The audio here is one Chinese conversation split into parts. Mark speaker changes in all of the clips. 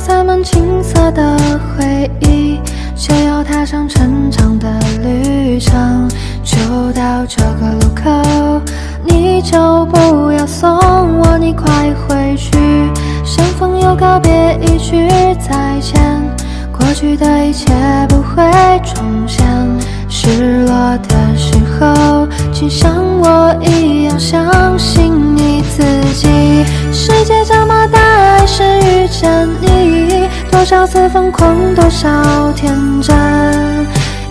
Speaker 1: 塞满青涩的回忆，就要踏上成长的旅程。就到这个路口，你就不要送我，你快回去。相逢又告别，一句再见，过去的一切不会重现。失落的时候，请像我一样相信你自己。世界这么大，爱是遇见你，多少次疯狂，多少天真，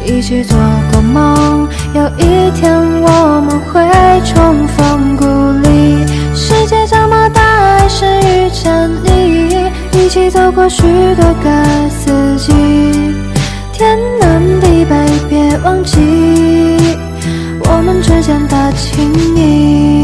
Speaker 1: 一起做过梦，有一天我们会重逢故里。世界这么大，爱是遇见你，一起走过许多个四季，天南地北，别忘记我们之间的情谊。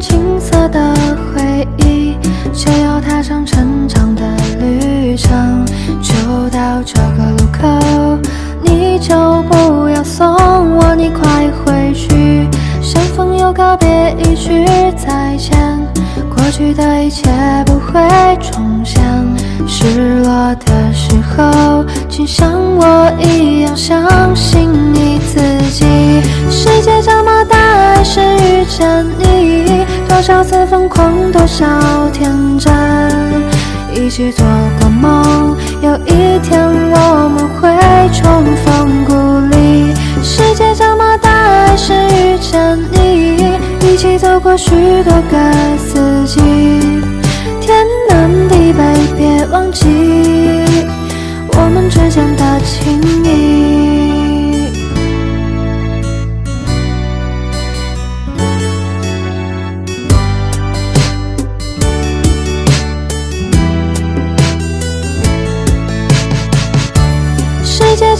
Speaker 1: 青涩的回忆，就要踏上成长的旅程。就到这个路口，你就不要送我，你快回去。相逢又告别，一句再见，过去的一切不会重现。失落的时候，请像我一样相信你自己。世界这么大，爱是遇见你，多少次疯狂，多少天真，一起做个梦，有一天我们会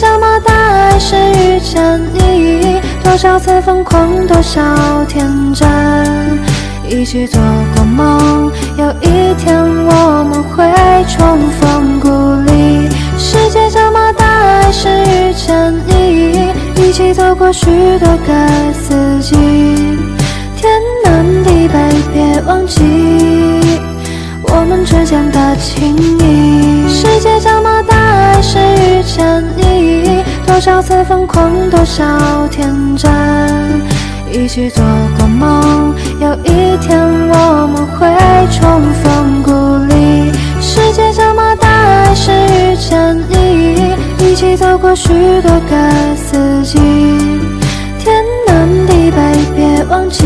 Speaker 1: 这么大，爱是遇见你，多少次疯狂，多少天真，一起做过梦，有一天我们会重逢故里。世界这么大，爱是遇见你，一起走过许多个四季，天南地北，别忘记我们之间的情谊。世界这么大，爱是遇见，多少次疯狂多少天真一起做过梦有一天我们会重逢故里世界这么大还是遇见你一起走过许多个四季天南地北别忘记